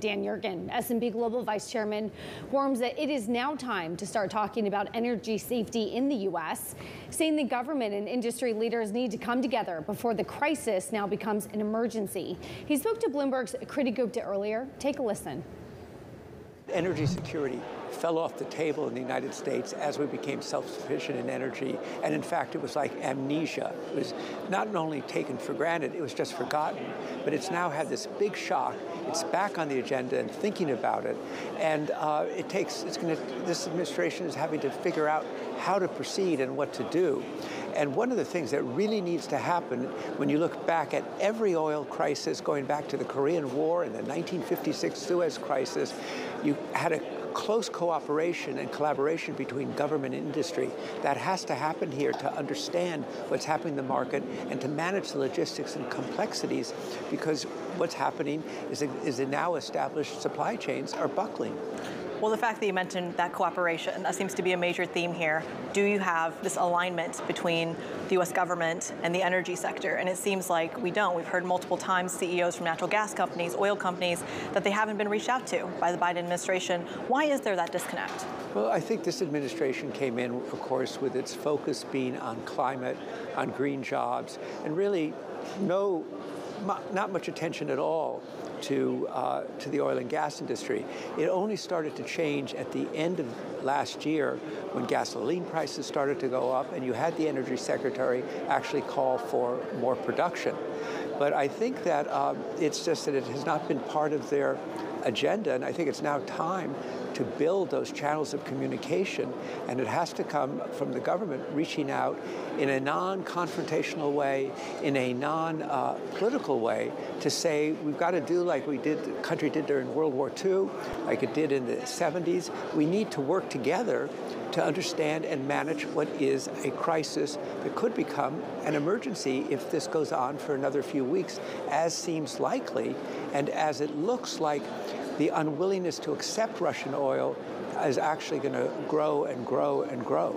Dan Yergin, S&P Global Vice Chairman, warns that it is now time to start talking about energy safety in the U.S., saying the government and industry leaders need to come together before the crisis now becomes an emergency. He spoke to Bloomberg's Kriti Gupta earlier. Take a listen. Energy security fell off the table in the United States as we became self-sufficient in energy. And in fact, it was like amnesia. It was not only taken for granted, it was just forgotten. But it's now had this big shock. It's back on the agenda and thinking about it. And uh, it takes, it's going to, this administration is having to figure out how to proceed and what to do. And one of the things that really needs to happen when you look back at every oil crisis, going back to the Korean War and the 1956 Suez crisis, you had a close cooperation and collaboration between government and industry. That has to happen here to understand what's happening in the market and to manage the logistics and complexities because what's happening is, is the now established supply chains are buckling. Well, the fact that you mentioned that cooperation, that seems to be a major theme here. Do you have this alignment between the U.S. government and the energy sector? And it seems like we don't. We've heard multiple times CEOs from natural gas companies, oil companies, that they haven't been reached out to by the Biden administration. Why is there that disconnect? Well, I think this administration came in, of course, with its focus being on climate, on green jobs, and really no, not much attention at all to, uh, to the oil and gas industry. It only started to change at the end of last year when gasoline prices started to go up and you had the energy secretary actually call for more production. But I think that um, it's just that it has not been part of their agenda, and I think it's now time to build those channels of communication, and it has to come from the government reaching out in a non-confrontational way, in a non-political uh, way, to say we've got to do like we did, the country did during World War II, like it did in the 70s. We need to work together to understand and manage what is a crisis that could become an emergency if this goes on for another few weeks, as seems likely, and as it looks like the unwillingness to accept Russian oil is actually going to grow and grow and grow.